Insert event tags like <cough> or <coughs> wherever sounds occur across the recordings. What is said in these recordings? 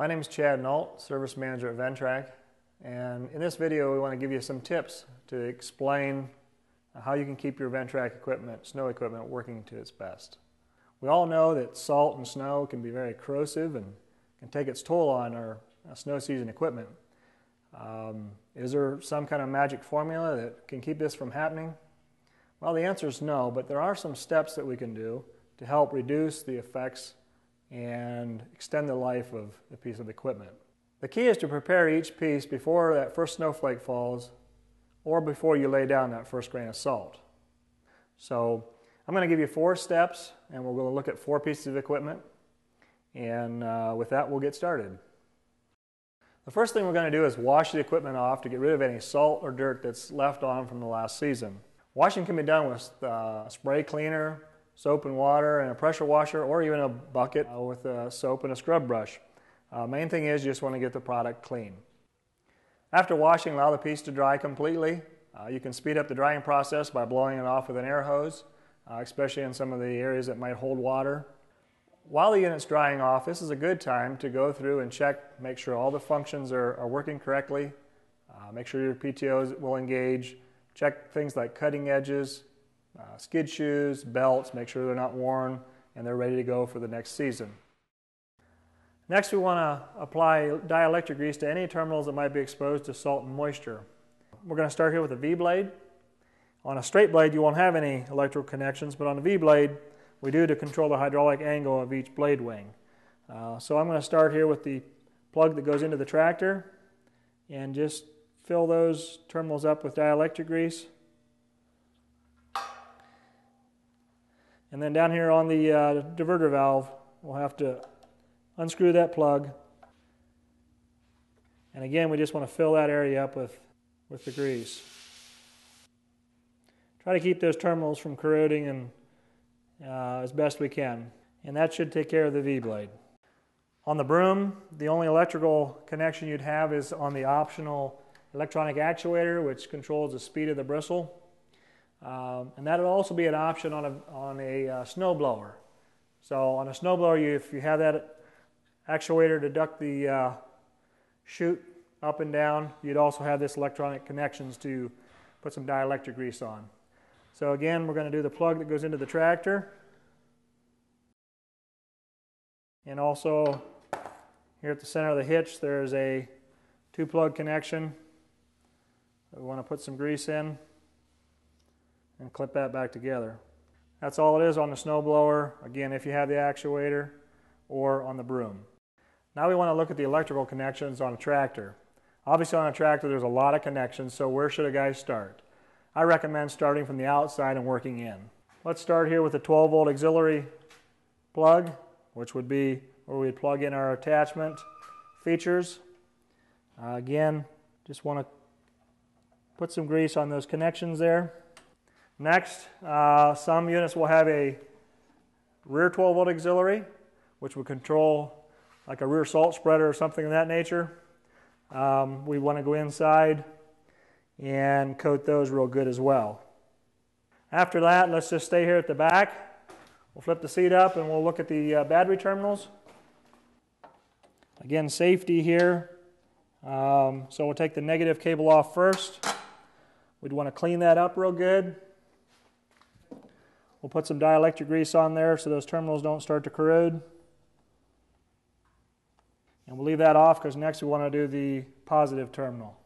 My name is Chad Nolt, Service Manager at Ventrac, and in this video we want to give you some tips to explain how you can keep your Ventrac equipment, snow equipment, working to its best. We all know that salt and snow can be very corrosive and can take its toll on our snow season equipment. Um, is there some kind of magic formula that can keep this from happening? Well, the answer is no, but there are some steps that we can do to help reduce the effects and extend the life of the piece of equipment. The key is to prepare each piece before that first snowflake falls or before you lay down that first grain of salt. So I'm going to give you four steps and we're going to look at four pieces of equipment and uh, with that we'll get started. The first thing we're going to do is wash the equipment off to get rid of any salt or dirt that's left on from the last season. Washing can be done with uh, spray cleaner, soap and water, and a pressure washer, or even a bucket uh, with a soap and a scrub brush. Uh, main thing is you just want to get the product clean. After washing, allow the piece to dry completely. Uh, you can speed up the drying process by blowing it off with an air hose, uh, especially in some of the areas that might hold water. While the unit's drying off, this is a good time to go through and check, make sure all the functions are, are working correctly, uh, make sure your PTOs will engage, check things like cutting edges, uh, skid shoes, belts, make sure they're not worn and they're ready to go for the next season. Next, we want to apply dielectric grease to any terminals that might be exposed to salt and moisture. We're going to start here with a V-blade. On a straight blade, you won't have any electrical connections, but on a V-blade, we do to control the hydraulic angle of each blade wing. Uh, so I'm going to start here with the plug that goes into the tractor and just fill those terminals up with dielectric grease. And then down here on the uh, diverter valve, we'll have to unscrew that plug. And again, we just want to fill that area up with, with the grease. Try to keep those terminals from corroding and uh, as best we can. And that should take care of the V-blade. On the broom, the only electrical connection you'd have is on the optional electronic actuator, which controls the speed of the bristle. Um, and that would also be an option on a, on a uh, snowblower. So on a snowblower, you, if you have that actuator to duct the uh, chute up and down, you'd also have this electronic connections to put some dielectric grease on. So again, we're going to do the plug that goes into the tractor. And also here at the center of the hitch, there's a two plug connection. We want to put some grease in and clip that back together. That's all it is on the snowblower, again, if you have the actuator or on the broom. Now we want to look at the electrical connections on a tractor. Obviously on a tractor there's a lot of connections, so where should a guy start? I recommend starting from the outside and working in. Let's start here with a 12 volt auxiliary plug, which would be where we'd plug in our attachment features. Uh, again, just want to put some grease on those connections there. Next, uh, some units will have a rear 12 volt auxiliary, which will control like a rear salt spreader or something of that nature. Um, we want to go inside and coat those real good as well. After that, let's just stay here at the back. We'll flip the seat up and we'll look at the uh, battery terminals. Again, safety here. Um, so we'll take the negative cable off first. We'd want to clean that up real good. We'll put some dielectric grease on there so those terminals don't start to corrode. And we'll leave that off because next we want to do the positive terminal.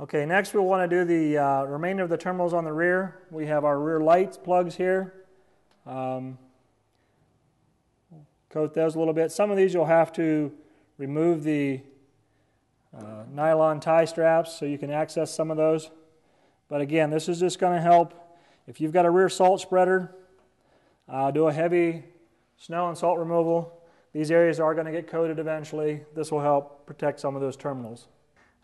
Okay, next we'll want to do the uh, remainder of the terminals on the rear. We have our rear lights plugs here. Um, coat those a little bit. Some of these you'll have to remove the uh, nylon tie straps so you can access some of those. But again, this is just going to help if you've got a rear salt spreader, uh, do a heavy snow and salt removal. These areas are going to get coated eventually. This will help protect some of those terminals.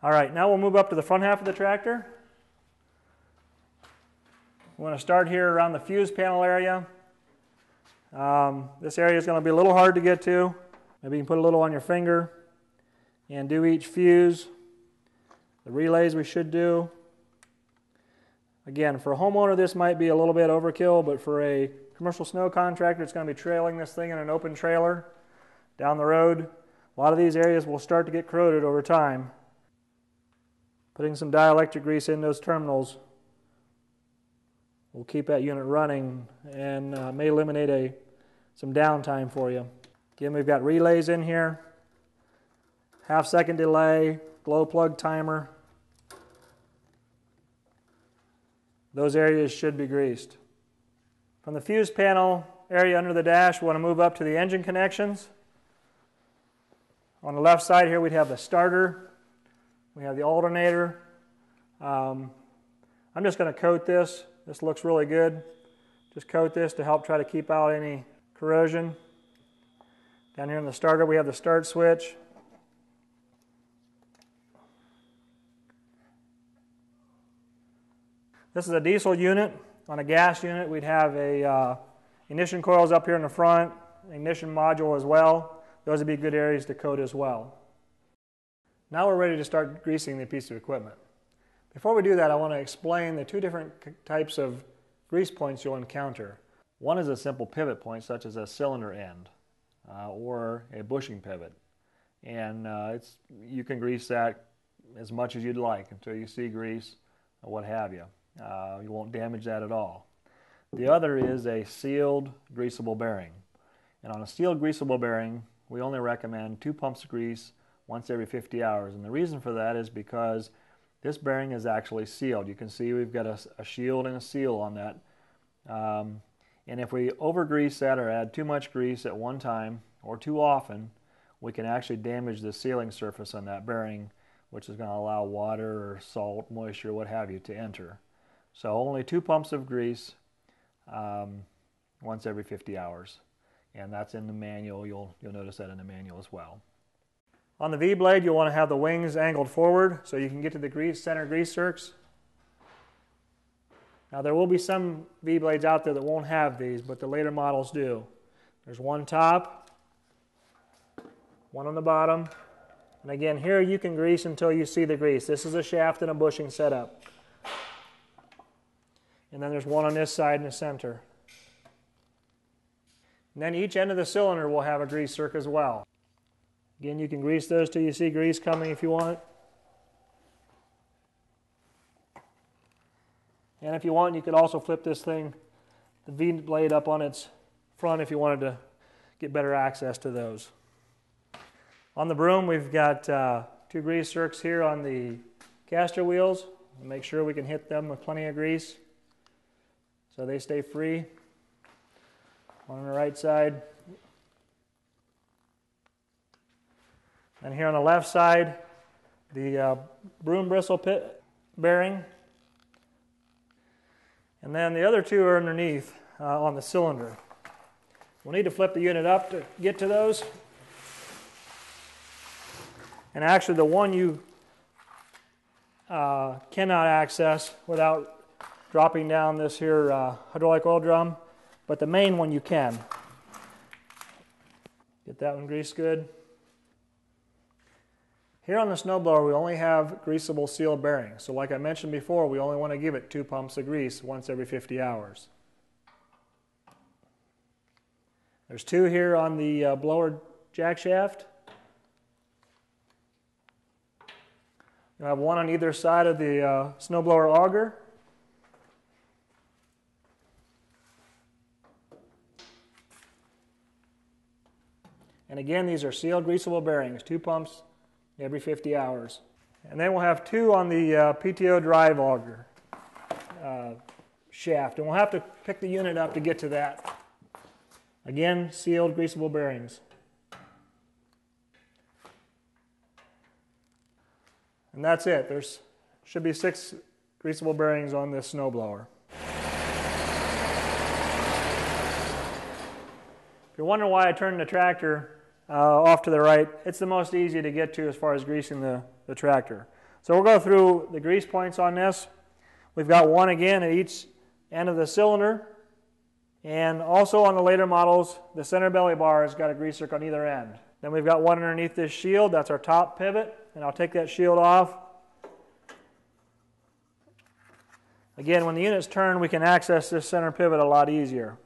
All right, now we'll move up to the front half of the tractor. We want to start here around the fuse panel area. Um, this area is going to be a little hard to get to. Maybe you can put a little on your finger and do each fuse. The relays we should do. Again, for a homeowner, this might be a little bit overkill, but for a commercial snow contractor, it's going to be trailing this thing in an open trailer down the road. A lot of these areas will start to get corroded over time. Putting some dielectric grease in those terminals will keep that unit running and uh, may eliminate a, some downtime for you. Again, we've got relays in here, half second delay, glow plug timer. Those areas should be greased. From the fuse panel area under the dash, we want to move up to the engine connections. On the left side here, we'd have the starter, we have the alternator. Um, I'm just going to coat this. This looks really good. Just coat this to help try to keep out any corrosion. Down here in the starter, we have the start switch. This is a diesel unit. On a gas unit, we'd have a uh, ignition coils up here in the front, ignition module as well. Those would be good areas to coat as well. Now we're ready to start greasing the piece of equipment. Before we do that, I want to explain the two different types of grease points you'll encounter. One is a simple pivot point, such as a cylinder end uh, or a bushing pivot. And uh, it's, you can grease that as much as you'd like until you see grease or what have you. Uh, you won't damage that at all. The other is a sealed greasable bearing. And on a sealed greasable bearing, we only recommend two pumps of grease once every 50 hours. And the reason for that is because this bearing is actually sealed. You can see we've got a, a shield and a seal on that. Um, and if we overgrease that or add too much grease at one time or too often, we can actually damage the sealing surface on that bearing, which is going to allow water or salt, moisture, what have you, to enter. So only two pumps of grease um, once every 50 hours. And that's in the manual. You'll, you'll notice that in the manual as well. On the V-blade, you'll want to have the wings angled forward so you can get to the grease, center grease zerks. Now there will be some V-blades out there that won't have these, but the later models do. There's one top, one on the bottom, and again here you can grease until you see the grease. This is a shaft and a bushing setup. And then there's one on this side in the center. And then each end of the cylinder will have a grease zerk as well. Again, you can grease those till you see grease coming if you want. And if you want, you could also flip this thing, the V blade up on its front if you wanted to get better access to those. On the broom, we've got uh, two grease zerks here on the caster wheels. Make sure we can hit them with plenty of grease so they stay free. One on the right side. And here on the left side, the uh, broom bristle pit bearing. And then the other two are underneath uh, on the cylinder. We'll need to flip the unit up to get to those. And actually, the one you uh, cannot access without dropping down this here uh, hydraulic oil drum, but the main one you can. Get that one greased good. Here on the snowblower, we only have greasable seal bearings. So like I mentioned before, we only want to give it two pumps of grease once every 50 hours. There's two here on the uh, blower jack shaft. You have one on either side of the uh, snowblower auger. And again, these are sealed greasable bearings, two pumps every 50 hours. And then we'll have two on the uh, PTO drive auger uh, shaft. And we'll have to pick the unit up to get to that. Again, sealed greasable bearings. And that's it. There's should be six greasable bearings on this snowblower. If you're wondering why I turned the tractor uh, off to the right. It's the most easy to get to as far as greasing the, the tractor. So we'll go through the grease points on this. We've got one again at each end of the cylinder. And also on the later models, the center belly bar has got a grease zerk on either end. Then we've got one underneath this shield. That's our top pivot. And I'll take that shield off. Again, when the unit's turned, we can access this center pivot a lot easier.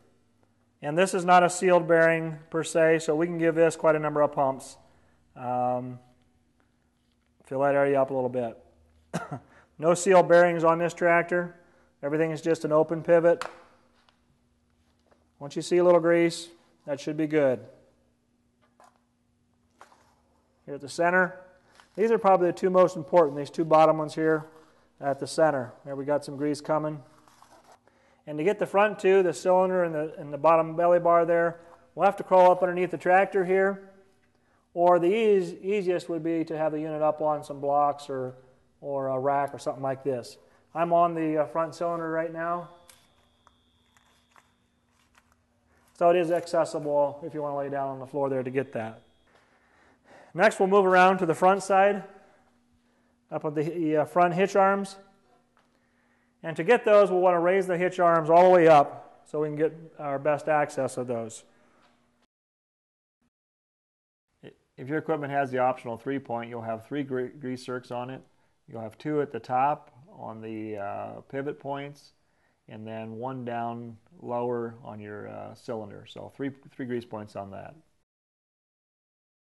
And this is not a sealed bearing per se, so we can give this quite a number of pumps Um, fill that area up a little bit. <coughs> no seal bearings on this tractor. Everything is just an open pivot. Once you see a little grease, that should be good. Here at the center, these are probably the two most important, these two bottom ones here at the center. There we got some grease coming. And to get the front two, the cylinder and the, and the bottom belly bar there, we'll have to crawl up underneath the tractor here. Or the easiest would be to have the unit up on some blocks or, or a rack or something like this. I'm on the uh, front cylinder right now. So it is accessible if you want to lay down on the floor there to get that. Next, we'll move around to the front side, up with the uh, front hitch arms. And to get those, we'll want to raise the hitch arms all the way up so we can get our best access of those. If your equipment has the optional three point, you'll have three grease zerks on it. You'll have two at the top on the uh, pivot points, and then one down lower on your uh, cylinder. So three, three grease points on that.